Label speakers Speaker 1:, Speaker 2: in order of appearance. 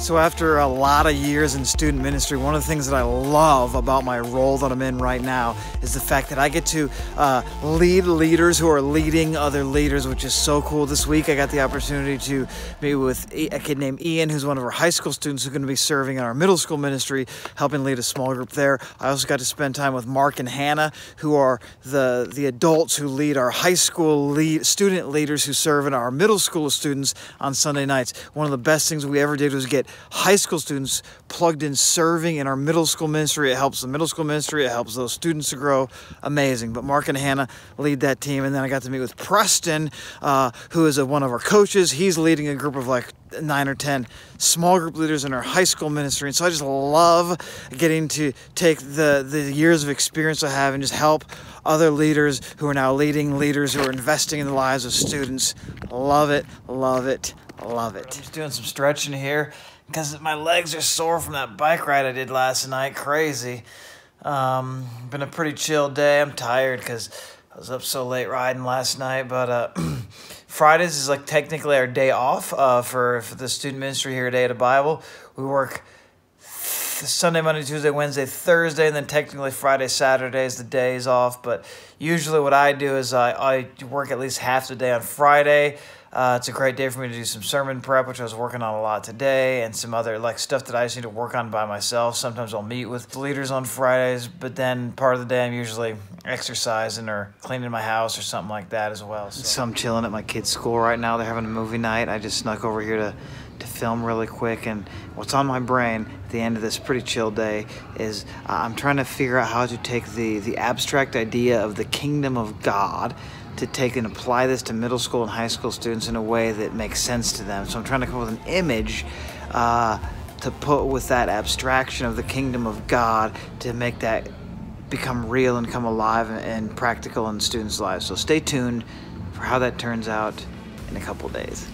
Speaker 1: So, after a lot of years in student ministry, one of the things that I love about my role that I'm in right now is the fact that I get to uh, lead leaders who are leading other leaders, which is so cool. This week, I got the opportunity to meet with a kid named Ian, who's one of our high school students who's going to be serving in our middle school ministry, helping lead a small group there. I also got to spend time with Mark and Hannah, who are the, the adults who lead our high school lead, student leaders who serve in our middle school students on Sunday nights. One of the best things we ever did was get high school students plugged in serving in our middle school ministry. It helps the middle school ministry, it helps those students to grow. Amazing. But Mark and Hannah lead that team. And then I got to meet with Preston, uh, who is a, one of our coaches. He's leading a group of like nine or 10 small group leaders in our high school ministry. And so I just love getting to take the, the years of experience I have and just help other leaders who are now leading leaders who are investing in the lives of students. Love it, love it, love it. I'm just doing some stretching here because my legs are sore from that bike ride I did last night. Crazy. Um, been a pretty chill day. I'm tired because I was up so late riding last night. But uh, Fridays is like technically our day off uh, for, for the student ministry here at Day of the Bible. We work Sunday, Monday, Tuesday, Wednesday, Thursday, and then technically Friday, Saturday is the days off. But usually, what I do is I, I work at least half the day on Friday. Uh, it's a great day for me to do some sermon prep, which I was working on a lot today, and some other like stuff that I just need to work on by myself. Sometimes I'll meet with leaders on Fridays, but then part of the day I'm usually exercising or cleaning my house or something like that as well. So, so I'm chilling at my kids' school right now. They're having a movie night. I just snuck over here to to film really quick and what's on my brain at the end of this pretty chill day is uh, i'm trying to figure out how to take the the abstract idea of the kingdom of god to take and apply this to middle school and high school students in a way that makes sense to them. So I'm trying to come up with an image uh, to put with that abstraction of the kingdom of God to make that become real and come alive and, practical in students' lives. So stay tuned for how that turns out in a couple days.